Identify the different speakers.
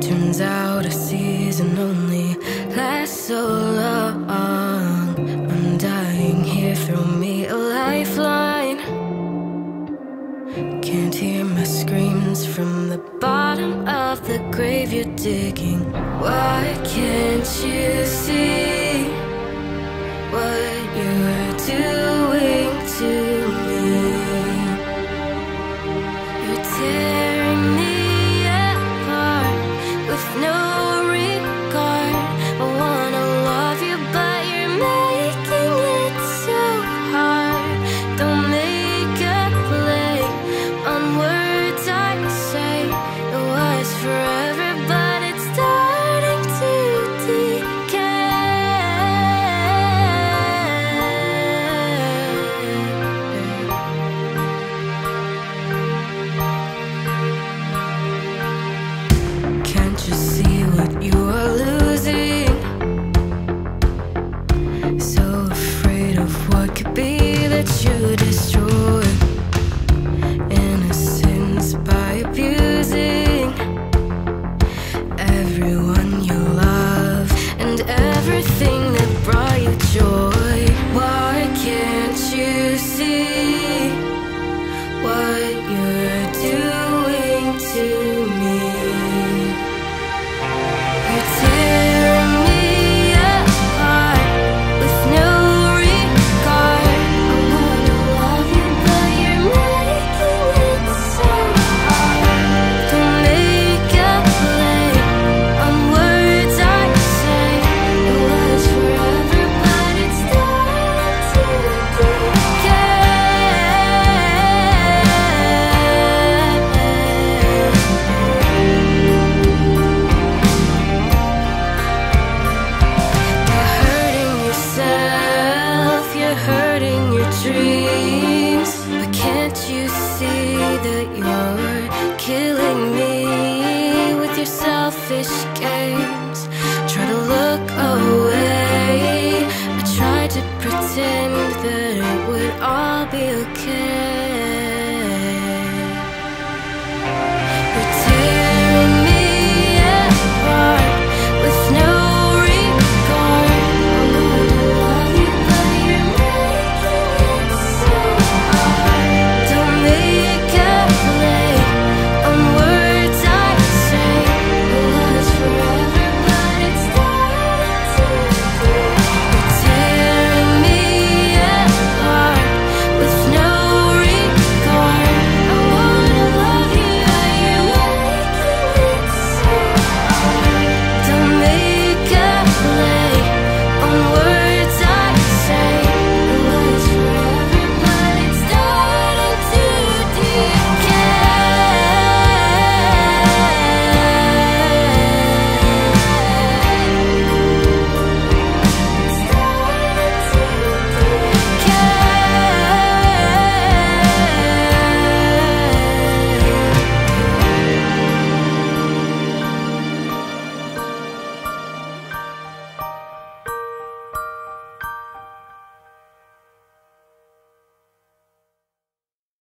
Speaker 1: Turns out a season only lasts so long. I'm dying here, throw me a lifeline. Can't hear my screams from the bottom of the grave you're digging. Why can't you see? So but you're killing me with your selfish games. Try to look away. I tried to pretend that it would all be okay.